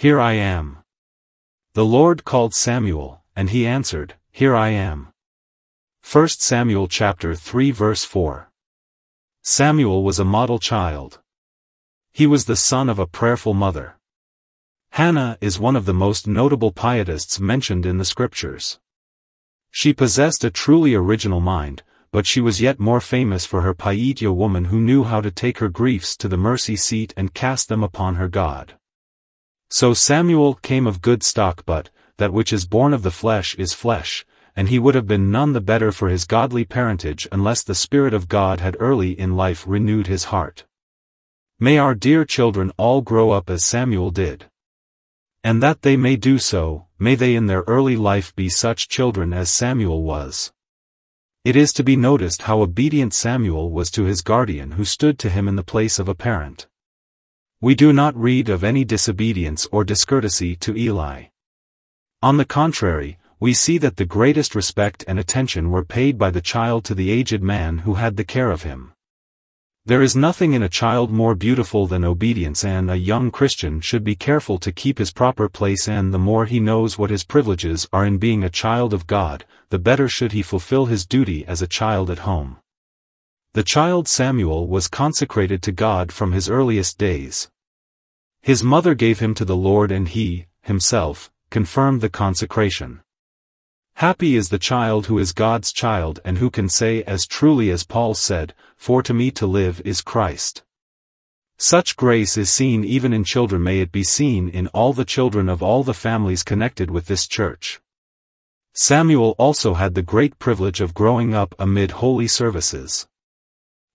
Here I am. The Lord called Samuel, and he answered, Here I am. 1 Samuel chapter 3 verse 4. Samuel was a model child. He was the son of a prayerful mother. Hannah is one of the most notable pietists mentioned in the scriptures. She possessed a truly original mind, but she was yet more famous for her piety a woman who knew how to take her griefs to the mercy seat and cast them upon her God. So Samuel came of good stock but, that which is born of the flesh is flesh, and he would have been none the better for his godly parentage unless the Spirit of God had early in life renewed his heart. May our dear children all grow up as Samuel did. And that they may do so, may they in their early life be such children as Samuel was. It is to be noticed how obedient Samuel was to his guardian who stood to him in the place of a parent. We do not read of any disobedience or discourtesy to Eli. On the contrary, we see that the greatest respect and attention were paid by the child to the aged man who had the care of him. There is nothing in a child more beautiful than obedience and a young Christian should be careful to keep his proper place and the more he knows what his privileges are in being a child of God, the better should he fulfill his duty as a child at home. The child Samuel was consecrated to God from his earliest days. His mother gave him to the Lord and he, himself, confirmed the consecration. Happy is the child who is God's child and who can say as truly as Paul said, For to me to live is Christ. Such grace is seen even in children may it be seen in all the children of all the families connected with this church. Samuel also had the great privilege of growing up amid holy services.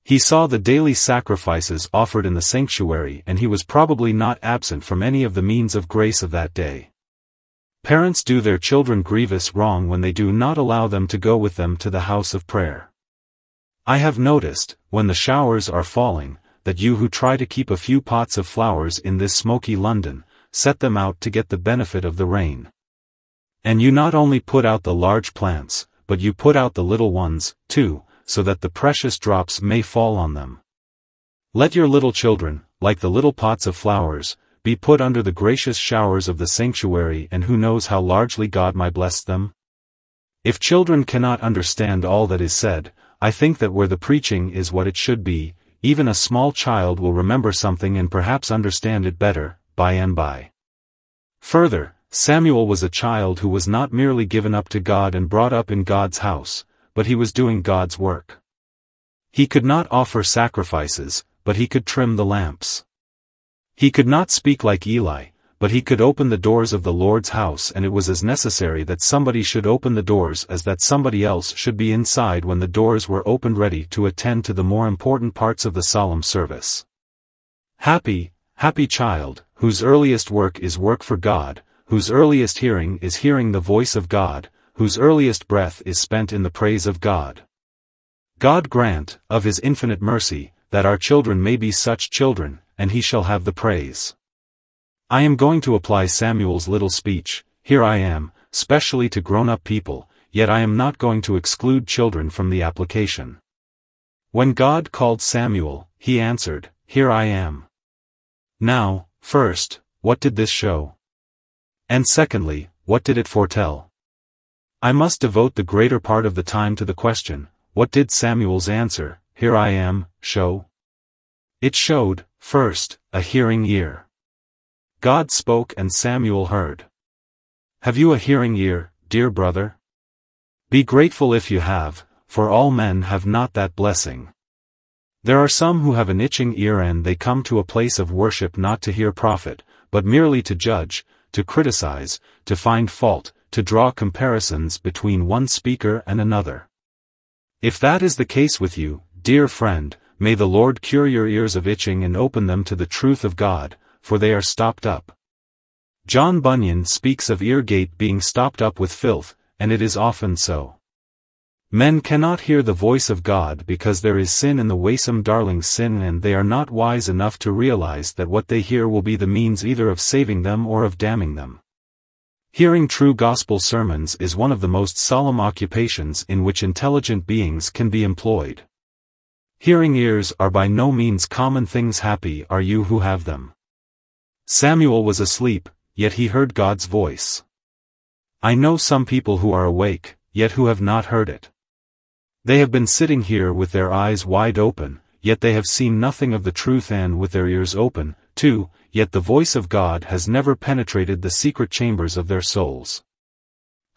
He saw the daily sacrifices offered in the sanctuary and he was probably not absent from any of the means of grace of that day. Parents do their children grievous wrong when they do not allow them to go with them to the house of prayer. I have noticed, when the showers are falling, that you who try to keep a few pots of flowers in this smoky London, set them out to get the benefit of the rain. And you not only put out the large plants, but you put out the little ones, too, so that the precious drops may fall on them. Let your little children, like the little pots of flowers, be put under the gracious showers of the sanctuary and who knows how largely God might bless them? If children cannot understand all that is said, I think that where the preaching is what it should be, even a small child will remember something and perhaps understand it better, by and by. Further, Samuel was a child who was not merely given up to God and brought up in God's house, but he was doing God's work. He could not offer sacrifices, but he could trim the lamps. He could not speak like Eli, but he could open the doors of the Lord's house and it was as necessary that somebody should open the doors as that somebody else should be inside when the doors were opened ready to attend to the more important parts of the solemn service. Happy, happy child, whose earliest work is work for God, whose earliest hearing is hearing the voice of God, whose earliest breath is spent in the praise of God. God grant, of his infinite mercy, that our children may be such children, and he shall have the praise. I am going to apply Samuel's little speech, here I am, specially to grown-up people, yet I am not going to exclude children from the application. When God called Samuel, he answered, Here I am. Now, first, what did this show? And secondly, what did it foretell? I must devote the greater part of the time to the question, what did Samuel's answer, Here I am, show? It showed, first, a hearing ear. God spoke and Samuel heard. Have you a hearing ear, dear brother? Be grateful if you have, for all men have not that blessing. There are some who have an itching ear and they come to a place of worship not to hear profit, but merely to judge, to criticize, to find fault, to draw comparisons between one speaker and another. If that is the case with you, dear friend, May the Lord cure your ears of itching and open them to the truth of God, for they are stopped up. John Bunyan speaks of ear gate being stopped up with filth, and it is often so. Men cannot hear the voice of God because there is sin in the waysome darling's sin and they are not wise enough to realize that what they hear will be the means either of saving them or of damning them. Hearing true gospel sermons is one of the most solemn occupations in which intelligent beings can be employed. Hearing ears are by no means common things happy are you who have them. Samuel was asleep, yet he heard God's voice. I know some people who are awake, yet who have not heard it. They have been sitting here with their eyes wide open, yet they have seen nothing of the truth and with their ears open, too, yet the voice of God has never penetrated the secret chambers of their souls.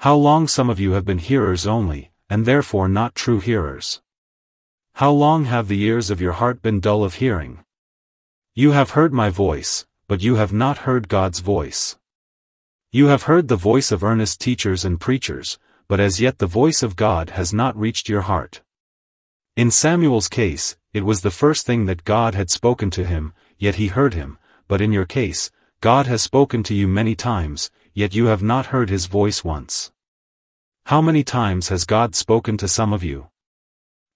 How long some of you have been hearers only, and therefore not true hearers. How long have the ears of your heart been dull of hearing? You have heard my voice, but you have not heard God's voice. You have heard the voice of earnest teachers and preachers, but as yet the voice of God has not reached your heart. In Samuel's case, it was the first thing that God had spoken to him, yet he heard him, but in your case, God has spoken to you many times, yet you have not heard his voice once. How many times has God spoken to some of you?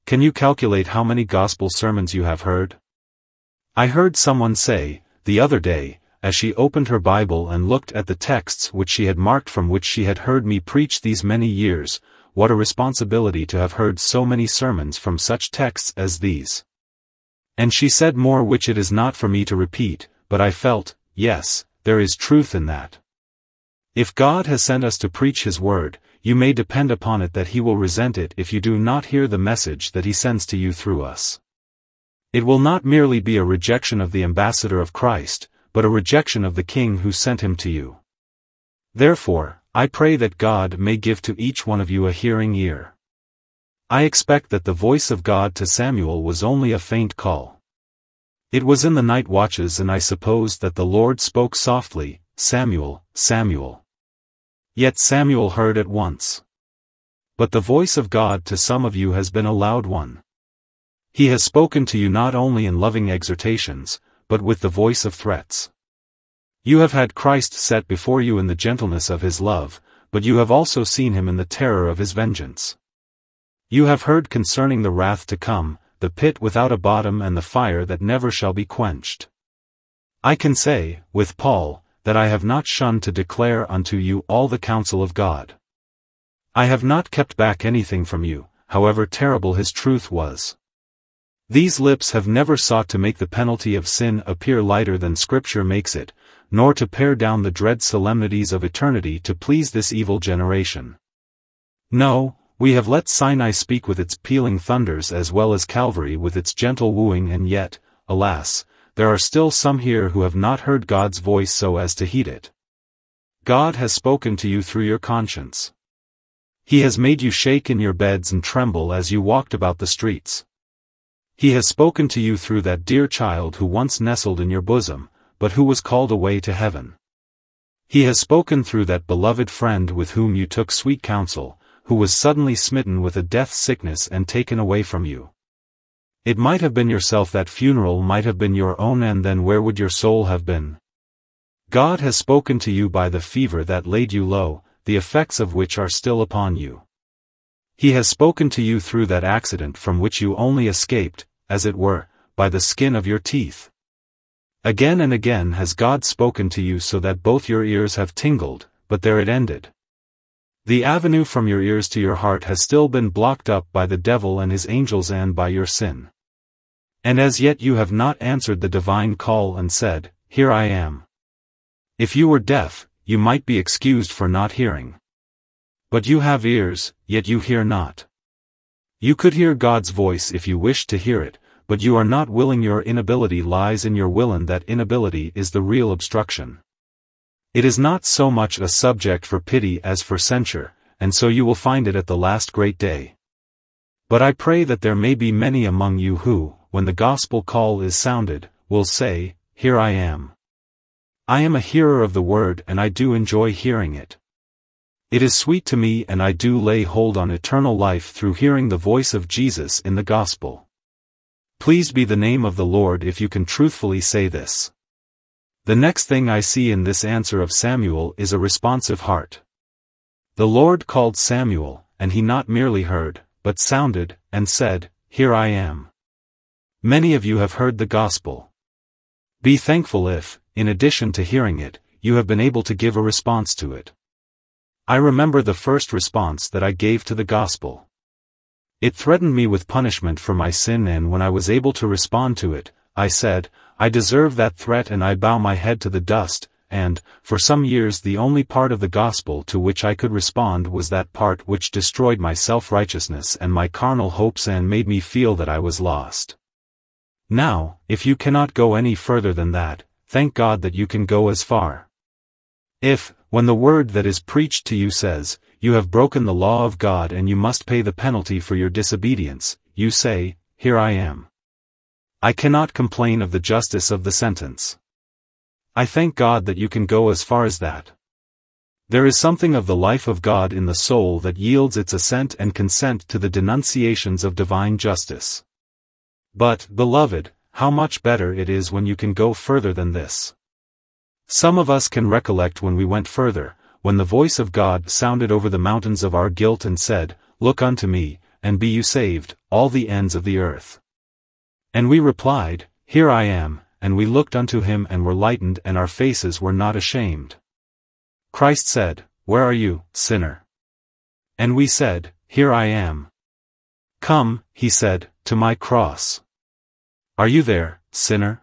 Can you calculate how many gospel sermons you have heard? I heard someone say, the other day, as she opened her Bible and looked at the texts which she had marked from which she had heard me preach these many years, what a responsibility to have heard so many sermons from such texts as these. And she said more which it is not for me to repeat, but I felt, yes, there is truth in that. If God has sent us to preach His word, you may depend upon it that He will resent it if you do not hear the message that He sends to you through us. It will not merely be a rejection of the ambassador of Christ, but a rejection of the King who sent him to you. Therefore, I pray that God may give to each one of you a hearing ear. I expect that the voice of God to Samuel was only a faint call. It was in the night watches and I suppose that the Lord spoke softly, Samuel, Samuel. Yet Samuel heard at once. But the voice of God to some of you has been a loud one. He has spoken to you not only in loving exhortations, but with the voice of threats. You have had Christ set before you in the gentleness of his love, but you have also seen him in the terror of his vengeance. You have heard concerning the wrath to come, the pit without a bottom and the fire that never shall be quenched. I can say, with Paul, that I have not shunned to declare unto you all the counsel of God. I have not kept back anything from you, however terrible his truth was. These lips have never sought to make the penalty of sin appear lighter than Scripture makes it, nor to pare down the dread solemnities of eternity to please this evil generation. No, we have let Sinai speak with its pealing thunders as well as Calvary with its gentle wooing and yet, alas, there are still some here who have not heard God's voice so as to heed it. God has spoken to you through your conscience. He has made you shake in your beds and tremble as you walked about the streets. He has spoken to you through that dear child who once nestled in your bosom, but who was called away to heaven. He has spoken through that beloved friend with whom you took sweet counsel, who was suddenly smitten with a death sickness and taken away from you. It might have been yourself that funeral might have been your own and then where would your soul have been? God has spoken to you by the fever that laid you low, the effects of which are still upon you. He has spoken to you through that accident from which you only escaped, as it were, by the skin of your teeth. Again and again has God spoken to you so that both your ears have tingled, but there it ended. The avenue from your ears to your heart has still been blocked up by the devil and his angels and by your sin. And as yet you have not answered the divine call and said, Here I am. If you were deaf, you might be excused for not hearing. But you have ears, yet you hear not. You could hear God's voice if you wished to hear it, but you are not willing your inability lies in your will and that inability is the real obstruction. It is not so much a subject for pity as for censure, and so you will find it at the last great day. But I pray that there may be many among you who, when the gospel call is sounded, will say, Here I am. I am a hearer of the word and I do enjoy hearing it. It is sweet to me and I do lay hold on eternal life through hearing the voice of Jesus in the gospel. Please be the name of the Lord if you can truthfully say this. The next thing I see in this answer of Samuel is a responsive heart. The Lord called Samuel, and he not merely heard, but sounded, and said, Here I am. Many of you have heard the gospel. Be thankful if, in addition to hearing it, you have been able to give a response to it. I remember the first response that I gave to the gospel. It threatened me with punishment for my sin and when I was able to respond to it, I said, I deserve that threat and I bow my head to the dust, and, for some years the only part of the gospel to which I could respond was that part which destroyed my self-righteousness and my carnal hopes and made me feel that I was lost. Now, if you cannot go any further than that, thank God that you can go as far. If, when the word that is preached to you says, you have broken the law of God and you must pay the penalty for your disobedience, you say, Here I am. I cannot complain of the justice of the sentence. I thank God that you can go as far as that. There is something of the life of God in the soul that yields its assent and consent to the denunciations of divine justice. But, beloved, how much better it is when you can go further than this. Some of us can recollect when we went further, when the voice of God sounded over the mountains of our guilt and said, Look unto me, and be you saved, all the ends of the earth. And we replied, Here I am, and we looked unto him and were lightened and our faces were not ashamed. Christ said, Where are you, sinner? And we said, Here I am. Come, he said, to my cross. Are you there, sinner?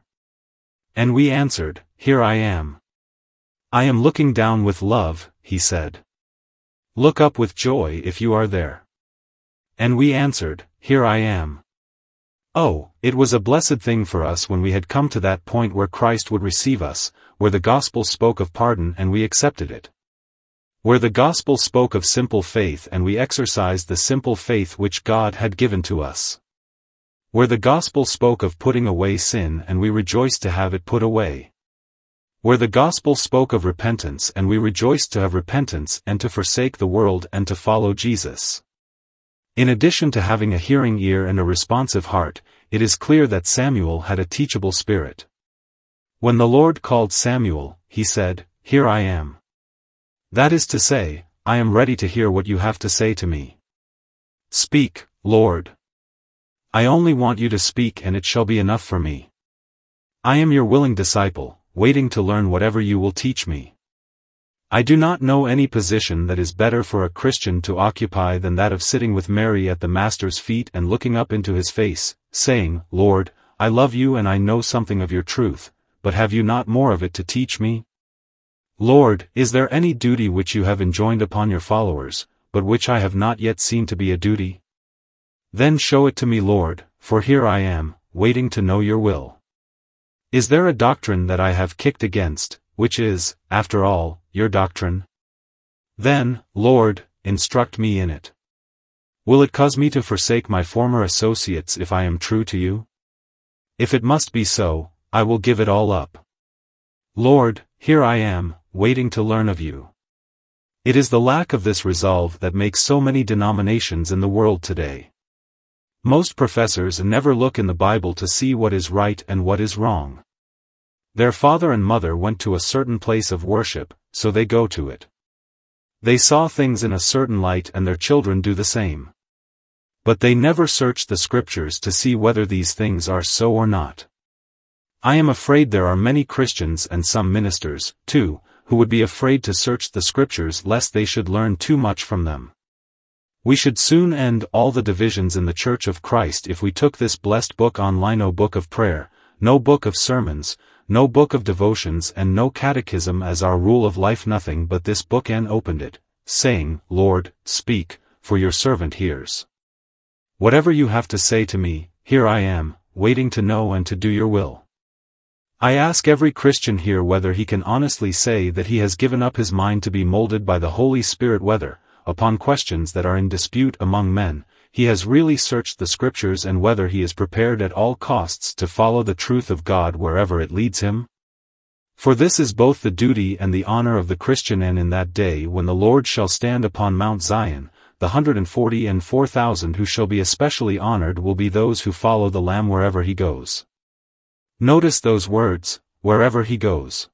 And we answered, Here I am. I am looking down with love, he said. Look up with joy if you are there. And we answered, Here I am. Oh, it was a blessed thing for us when we had come to that point where Christ would receive us, where the gospel spoke of pardon and we accepted it. Where the gospel spoke of simple faith and we exercised the simple faith which God had given to us. Where the gospel spoke of putting away sin and we rejoiced to have it put away. Where the gospel spoke of repentance and we rejoiced to have repentance and to forsake the world and to follow Jesus. In addition to having a hearing ear and a responsive heart, it is clear that Samuel had a teachable spirit. When the Lord called Samuel, he said, Here I am. That is to say, I am ready to hear what you have to say to me. Speak, Lord. I only want you to speak and it shall be enough for me. I am your willing disciple, waiting to learn whatever you will teach me. I do not know any position that is better for a Christian to occupy than that of sitting with Mary at the Master's feet and looking up into his face, saying, Lord, I love you and I know something of your truth, but have you not more of it to teach me? Lord, is there any duty which you have enjoined upon your followers, but which I have not yet seen to be a duty? Then show it to me Lord, for here I am, waiting to know your will. Is there a doctrine that I have kicked against, which is, after all, your doctrine? Then, Lord, instruct me in it. Will it cause me to forsake my former associates if I am true to you? If it must be so, I will give it all up. Lord, here I am, waiting to learn of you. It is the lack of this resolve that makes so many denominations in the world today. Most professors never look in the Bible to see what is right and what is wrong. Their father and mother went to a certain place of worship, so they go to it. They saw things in a certain light and their children do the same. But they never search the scriptures to see whether these things are so or not. I am afraid there are many Christians and some ministers, too, who would be afraid to search the scriptures lest they should learn too much from them. We should soon end all the divisions in the Church of Christ if we took this blessed book online no book of prayer, no book of sermons, no book of devotions and no catechism as our rule of life nothing but this book and opened it, saying, Lord, speak, for your servant hears. Whatever you have to say to me, here I am, waiting to know and to do your will. I ask every Christian here whether he can honestly say that he has given up his mind to be molded by the Holy Spirit whether, upon questions that are in dispute among men, he has really searched the scriptures and whether he is prepared at all costs to follow the truth of God wherever it leads him? For this is both the duty and the honor of the Christian and in that day when the Lord shall stand upon Mount Zion, the hundred and forty and four thousand who shall be especially honored will be those who follow the Lamb wherever he goes. Notice those words, wherever he goes.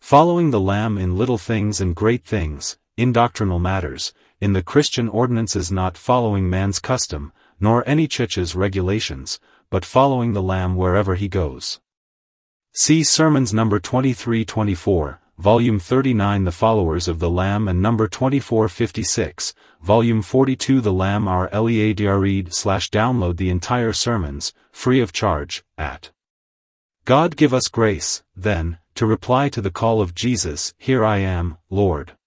Following the Lamb in little things and great things, in doctrinal matters, in the Christian ordinances not following man's custom, nor any church's regulations, but following the Lamb wherever he goes. See Sermons number 2324, Volume 39 The Followers of the Lamb and number 2456, Volume 42 The Lamb Our Leadred slash download the entire sermons, free of charge, at God give us grace, then, to reply to the call of Jesus, Here I am, Lord.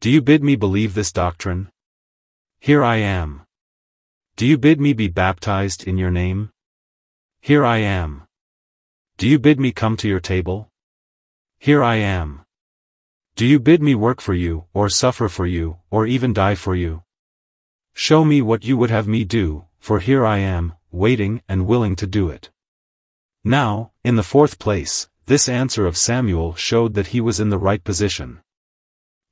Do you bid me believe this doctrine? Here I am. Do you bid me be baptized in your name? Here I am. Do you bid me come to your table? Here I am. Do you bid me work for you, or suffer for you, or even die for you? Show me what you would have me do, for here I am, waiting and willing to do it. Now, in the fourth place, this answer of Samuel showed that he was in the right position.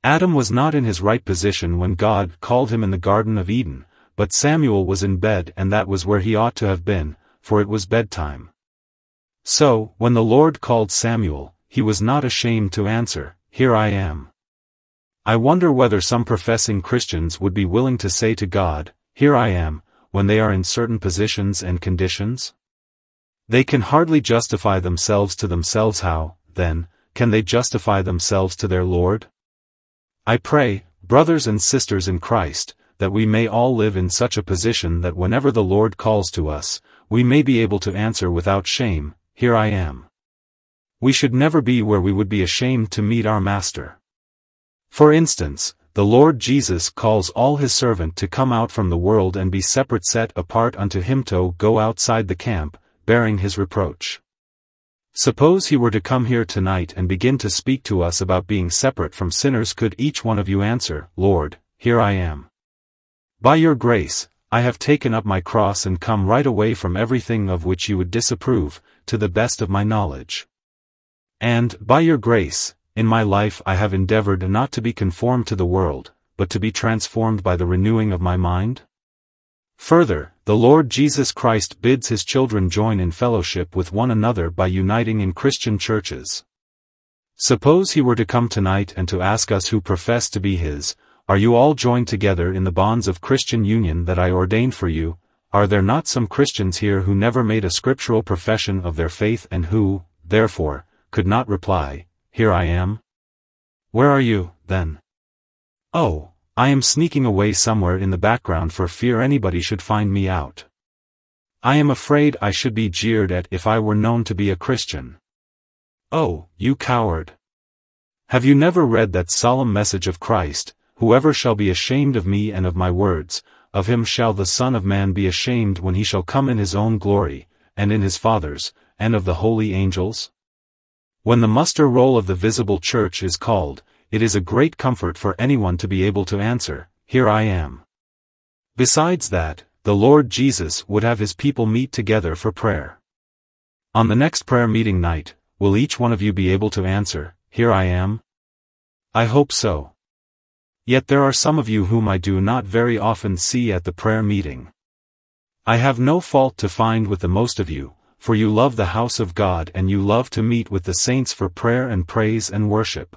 Adam was not in his right position when God called him in the Garden of Eden, but Samuel was in bed and that was where he ought to have been, for it was bedtime. So, when the Lord called Samuel, he was not ashamed to answer, Here I am. I wonder whether some professing Christians would be willing to say to God, Here I am, when they are in certain positions and conditions? They can hardly justify themselves to themselves how, then, can they justify themselves to their Lord? I pray, brothers and sisters in Christ, that we may all live in such a position that whenever the Lord calls to us, we may be able to answer without shame, Here I am. We should never be where we would be ashamed to meet our Master. For instance, the Lord Jesus calls all his servant to come out from the world and be separate set apart unto him to go outside the camp, bearing his reproach. Suppose he were to come here tonight and begin to speak to us about being separate from sinners could each one of you answer, Lord, here I am. By your grace, I have taken up my cross and come right away from everything of which you would disapprove, to the best of my knowledge. And, by your grace, in my life I have endeavored not to be conformed to the world, but to be transformed by the renewing of my mind? Further, the Lord Jesus Christ bids his children join in fellowship with one another by uniting in Christian churches. Suppose he were to come tonight and to ask us who profess to be his, are you all joined together in the bonds of Christian union that I ordained for you? Are there not some Christians here who never made a scriptural profession of their faith and who, therefore, could not reply, Here I am? Where are you, then? Oh, I am sneaking away somewhere in the background for fear anybody should find me out. I am afraid I should be jeered at if I were known to be a Christian. Oh, you coward! Have you never read that solemn message of Christ, Whoever shall be ashamed of me and of my words, of him shall the Son of Man be ashamed when he shall come in his own glory, and in his Father's, and of the holy angels? When the muster roll of the visible church is called, it is a great comfort for anyone to be able to answer, Here I am. Besides that, the Lord Jesus would have his people meet together for prayer. On the next prayer meeting night, will each one of you be able to answer, Here I am? I hope so. Yet there are some of you whom I do not very often see at the prayer meeting. I have no fault to find with the most of you, for you love the house of God and you love to meet with the saints for prayer and praise and worship.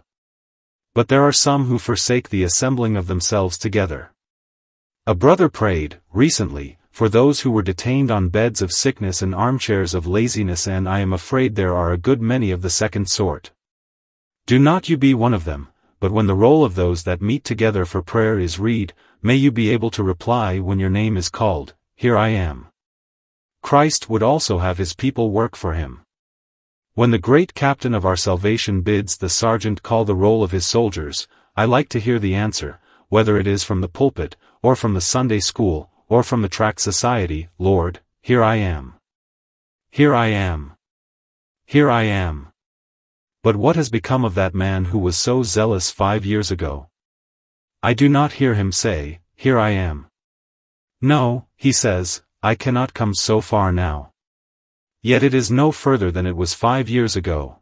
But there are some who forsake the assembling of themselves together. A brother prayed, recently, for those who were detained on beds of sickness and armchairs of laziness and I am afraid there are a good many of the second sort. Do not you be one of them, but when the roll of those that meet together for prayer is read, may you be able to reply when your name is called, Here I am. Christ would also have his people work for him. When the great captain of our salvation bids the sergeant call the roll of his soldiers, I like to hear the answer, whether it is from the pulpit, or from the Sunday school, or from the tract society, Lord, here I am. Here I am. Here I am. But what has become of that man who was so zealous five years ago? I do not hear him say, Here I am. No, he says, I cannot come so far now. Yet it is no further than it was five years ago.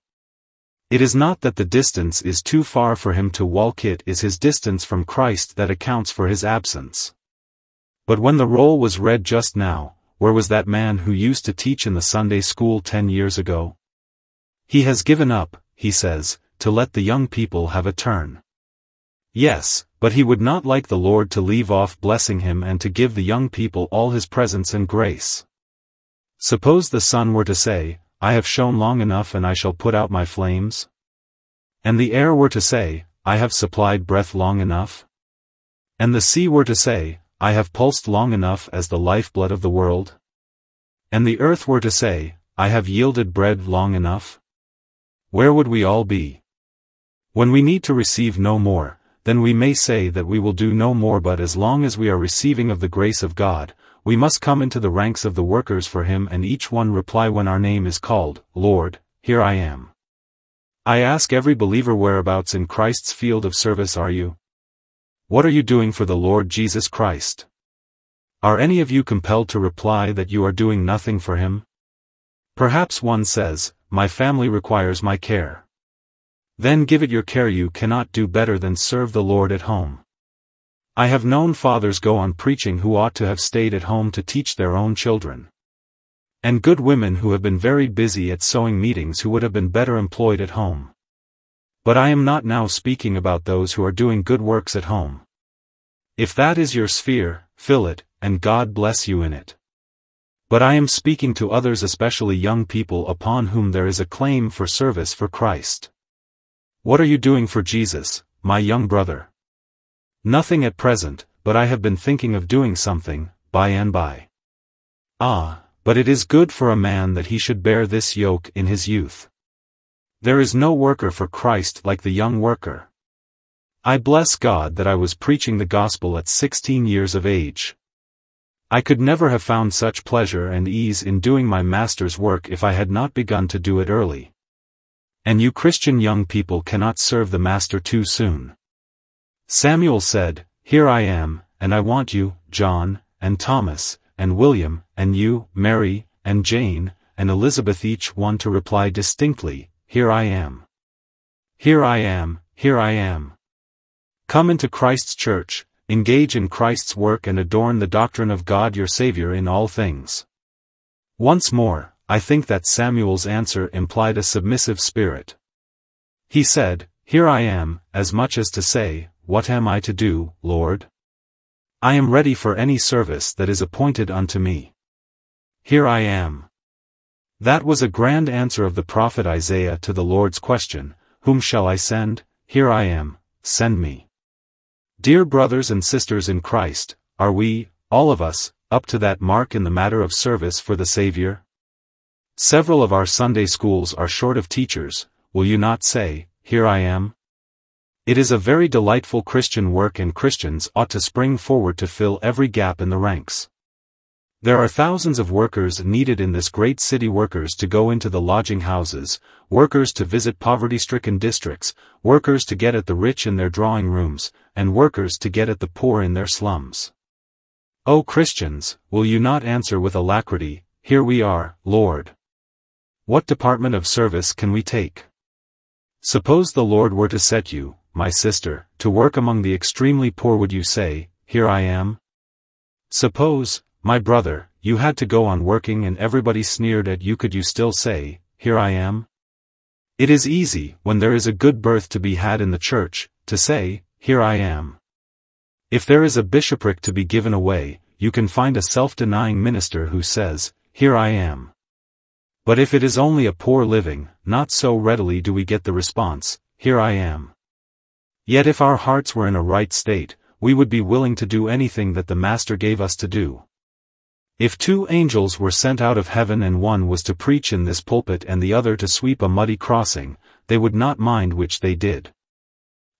It is not that the distance is too far for him to walk it is his distance from Christ that accounts for his absence. But when the roll was read just now, where was that man who used to teach in the Sunday school ten years ago? He has given up, he says, to let the young people have a turn. Yes, but he would not like the Lord to leave off blessing him and to give the young people all his presence and grace. Suppose the sun were to say, I have shone long enough and I shall put out my flames? And the air were to say, I have supplied breath long enough? And the sea were to say, I have pulsed long enough as the lifeblood of the world? And the earth were to say, I have yielded bread long enough? Where would we all be? When we need to receive no more, then we may say that we will do no more but as long as we are receiving of the grace of God, we must come into the ranks of the workers for him and each one reply when our name is called, Lord, here I am. I ask every believer whereabouts in Christ's field of service are you? What are you doing for the Lord Jesus Christ? Are any of you compelled to reply that you are doing nothing for him? Perhaps one says, My family requires my care. Then give it your care you cannot do better than serve the Lord at home. I have known fathers go on preaching who ought to have stayed at home to teach their own children. And good women who have been very busy at sewing meetings who would have been better employed at home. But I am not now speaking about those who are doing good works at home. If that is your sphere, fill it, and God bless you in it. But I am speaking to others especially young people upon whom there is a claim for service for Christ. What are you doing for Jesus, my young brother? Nothing at present, but I have been thinking of doing something, by and by. Ah, but it is good for a man that he should bear this yoke in his youth. There is no worker for Christ like the young worker. I bless God that I was preaching the gospel at 16 years of age. I could never have found such pleasure and ease in doing my master's work if I had not begun to do it early. And you Christian young people cannot serve the master too soon. Samuel said, Here I am, and I want you, John, and Thomas, and William, and you, Mary, and Jane, and Elizabeth each one to reply distinctly, Here I am. Here I am, here I am. Come into Christ's church, engage in Christ's work and adorn the doctrine of God your Savior in all things. Once more, I think that Samuel's answer implied a submissive spirit. He said, Here I am, as much as to say, What am I to do, Lord? I am ready for any service that is appointed unto me. Here I am. That was a grand answer of the prophet Isaiah to the Lord's question, Whom shall I send? Here I am, send me. Dear brothers and sisters in Christ, are we, all of us, up to that mark in the matter of service for the Savior? Several of our Sunday schools are short of teachers, will you not say, Here I am? It is a very delightful Christian work and Christians ought to spring forward to fill every gap in the ranks. There are thousands of workers needed in this great city workers to go into the lodging houses, workers to visit poverty-stricken districts, workers to get at the rich in their drawing rooms, and workers to get at the poor in their slums. O Christians, will you not answer with alacrity, Here we are, Lord. What department of service can we take? Suppose the Lord were to set you, my sister, to work among the extremely poor would you say, Here I am? Suppose, my brother, you had to go on working and everybody sneered at you could you still say, Here I am? It is easy, when there is a good berth to be had in the church, to say, Here I am. If there is a bishopric to be given away, you can find a self-denying minister who says, Here I am. But if it is only a poor living, not so readily do we get the response, Here I am. Yet if our hearts were in a right state, we would be willing to do anything that the Master gave us to do. If two angels were sent out of heaven and one was to preach in this pulpit and the other to sweep a muddy crossing, they would not mind which they did.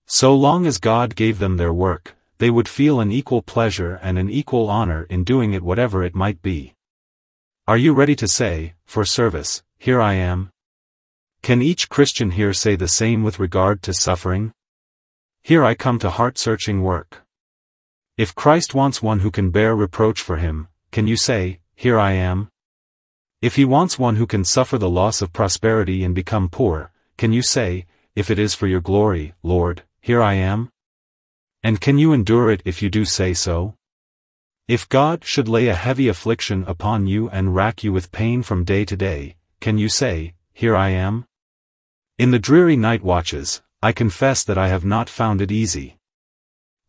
So long as God gave them their work, they would feel an equal pleasure and an equal honor in doing it whatever it might be. Are you ready to say, for service, here I am? Can each Christian here say the same with regard to suffering? Here I come to heart-searching work. If Christ wants one who can bear reproach for him, can you say, Here I am? If he wants one who can suffer the loss of prosperity and become poor, can you say, If it is for your glory, Lord, here I am? And can you endure it if you do say so? If God should lay a heavy affliction upon you and rack you with pain from day to day, can you say, Here I am? In the dreary night watches, I confess that I have not found it easy.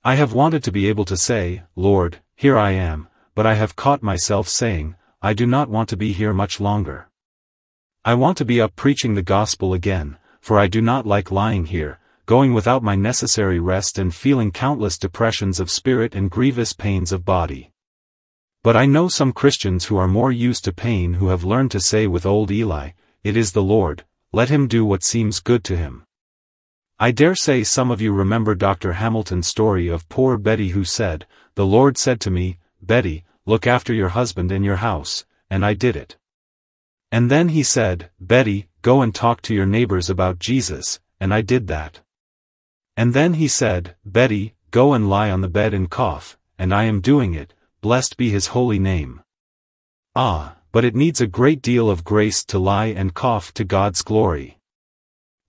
I have wanted to be able to say, Lord, here I am, but I have caught myself saying, I do not want to be here much longer. I want to be up preaching the gospel again, for I do not like lying here, going without my necessary rest and feeling countless depressions of spirit and grievous pains of body. But I know some Christians who are more used to pain who have learned to say with old Eli, It is the Lord, let him do what seems good to him. I dare say some of you remember Dr. Hamilton's story of poor Betty who said, The Lord said to me, Betty, look after your husband and your house, and I did it. And then he said, Betty, go and talk to your neighbors about Jesus, and I did that. And then he said, Betty, go and lie on the bed and cough, and I am doing it, blessed be his holy name. Ah, but it needs a great deal of grace to lie and cough to God's glory.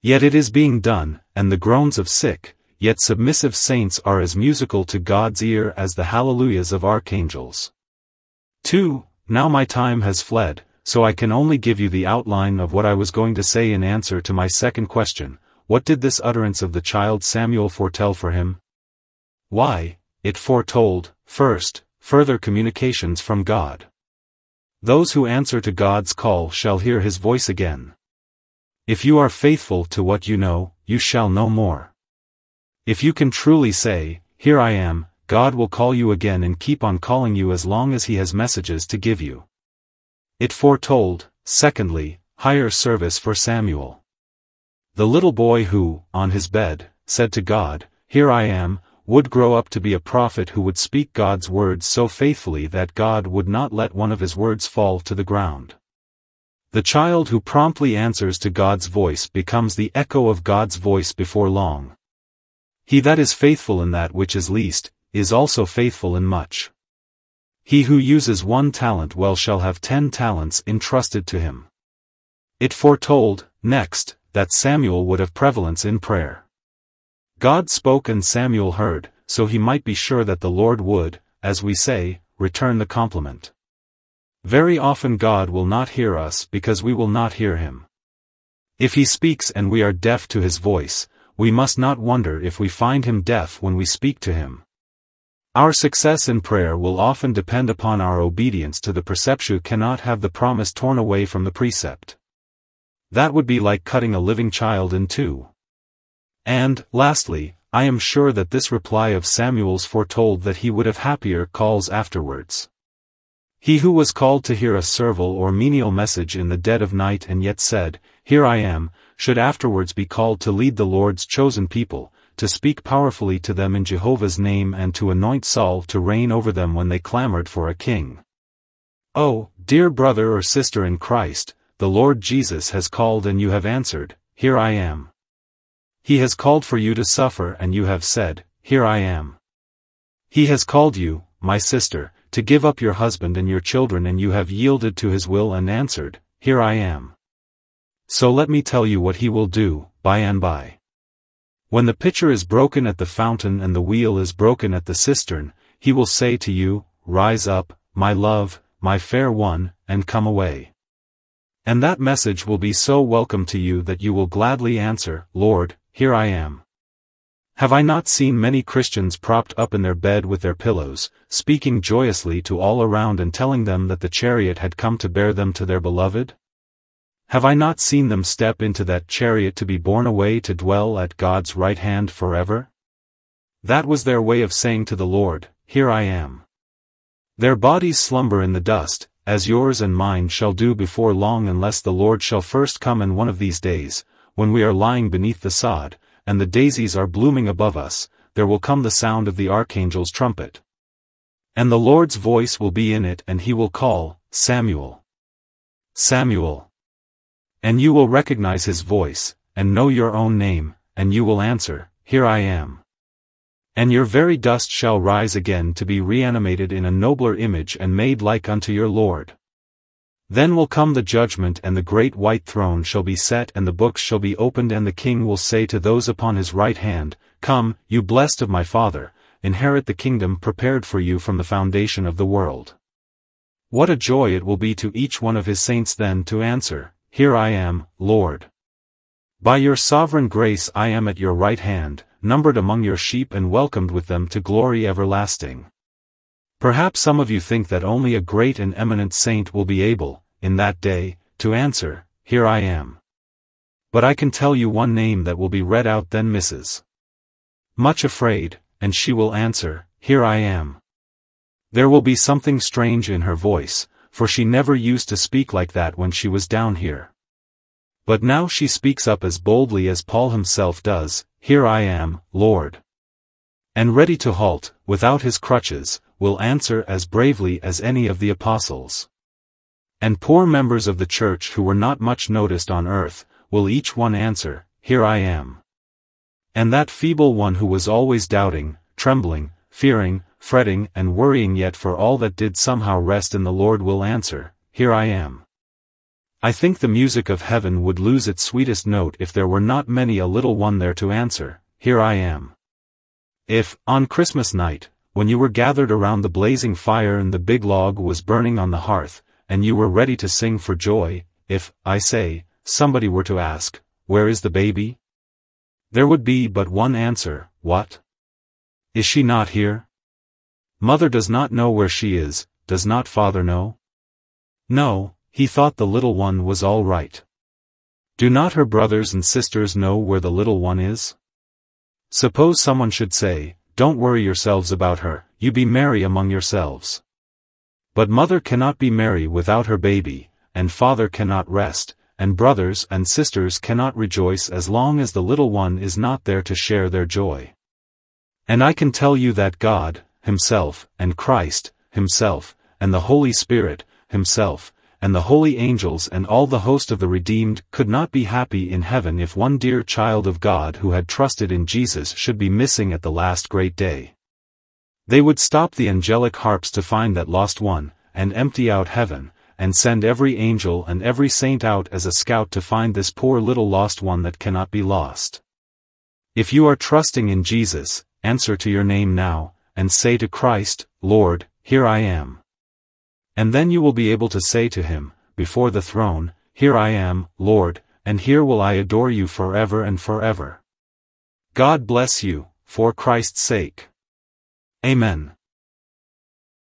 Yet it is being done, and the groans of sick, yet submissive saints are as musical to God's ear as the hallelujahs of archangels. 2. Now my time has fled, so I can only give you the outline of what I was going to say in answer to my second question, what did this utterance of the child Samuel foretell for him? Why, it foretold, first, further communications from God. Those who answer to God's call shall hear his voice again. If you are faithful to what you know, you shall know more. If you can truly say, Here I am, God will call you again and keep on calling you as long as he has messages to give you. It foretold, secondly, higher service for Samuel. The little boy who, on his bed, said to God, Here I am, would grow up to be a prophet who would speak God's words so faithfully that God would not let one of his words fall to the ground. The child who promptly answers to God's voice becomes the echo of God's voice before long. He that is faithful in that which is least, is also faithful in much. He who uses one talent well shall have ten talents entrusted to him. It foretold, next, that Samuel would have prevalence in prayer. God spoke and Samuel heard, so he might be sure that the Lord would, as we say, return the compliment. Very often God will not hear us because we will not hear him. If he speaks and we are deaf to his voice, we must not wonder if we find him deaf when we speak to him. Our success in prayer will often depend upon our obedience to the preception cannot have the promise torn away from the precept. That would be like cutting a living child in two. And, lastly, I am sure that this reply of Samuel's foretold that he would have happier calls afterwards. He who was called to hear a servile or menial message in the dead of night and yet said, Here I am, should afterwards be called to lead the Lord's chosen people, to speak powerfully to them in Jehovah's name and to anoint Saul to reign over them when they clamored for a king. Oh, dear brother or sister in Christ, the Lord Jesus has called and you have answered, Here I am. He has called for you to suffer and you have said, Here I am. He has called you, my sister, to give up your husband and your children and you have yielded to his will and answered, Here I am. So let me tell you what he will do, by and by. When the pitcher is broken at the fountain and the wheel is broken at the cistern, he will say to you, Rise up, my love, my fair one, and come away. And that message will be so welcome to you that you will gladly answer, Lord, here I am. Have I not seen many Christians propped up in their bed with their pillows, speaking joyously to all around and telling them that the chariot had come to bear them to their beloved? Have I not seen them step into that chariot to be borne away to dwell at God's right hand forever? That was their way of saying to the Lord, Here I am. Their bodies slumber in the dust, as yours and mine shall do before long unless the Lord shall first come in one of these days, when we are lying beneath the sod, and the daisies are blooming above us, there will come the sound of the archangel's trumpet. And the Lord's voice will be in it and he will call, Samuel. Samuel. And you will recognize his voice, and know your own name, and you will answer, Here I am. And your very dust shall rise again to be reanimated in a nobler image and made like unto your Lord. Then will come the judgment and the great white throne shall be set and the books shall be opened and the king will say to those upon his right hand, Come, you blessed of my Father, inherit the kingdom prepared for you from the foundation of the world. What a joy it will be to each one of his saints then to answer, Here I am, Lord. By your sovereign grace I am at your right hand, numbered among your sheep and welcomed with them to glory everlasting. Perhaps some of you think that only a great and eminent saint will be able, in that day, to answer, Here I am. But I can tell you one name that will be read out then Mrs. Much afraid, and she will answer, Here I am. There will be something strange in her voice, for she never used to speak like that when she was down here. But now she speaks up as boldly as Paul himself does, Here I am, Lord. And ready to halt, without his crutches, will answer as bravely as any of the apostles. And poor members of the church who were not much noticed on earth, will each one answer, Here I am. And that feeble one who was always doubting, trembling, fearing, fretting and worrying yet for all that did somehow rest in the Lord will answer, Here I am. I think the music of heaven would lose its sweetest note if there were not many a little one there to answer, Here I am. If, on Christmas night, when you were gathered around the blazing fire and the big log was burning on the hearth, and you were ready to sing for joy, if, I say, somebody were to ask, Where is the baby? There would be but one answer, What? Is she not here? Mother does not know where she is, does not father know? No, he thought the little one was all right. Do not her brothers and sisters know where the little one is? Suppose someone should say, Don't worry yourselves about her, you be merry among yourselves. But mother cannot be merry without her baby, and father cannot rest, and brothers and sisters cannot rejoice as long as the little one is not there to share their joy. And I can tell you that God, himself, and Christ, himself, and the Holy Spirit, himself, and the holy angels and all the host of the redeemed could not be happy in heaven if one dear child of God who had trusted in Jesus should be missing at the last great day. They would stop the angelic harps to find that lost one, and empty out heaven, and send every angel and every saint out as a scout to find this poor little lost one that cannot be lost. If you are trusting in Jesus, answer to your name now, and say to Christ, Lord, here I am. And then you will be able to say to him, before the throne, Here I am, Lord, and here will I adore you forever and forever. God bless you, for Christ's sake. Amen.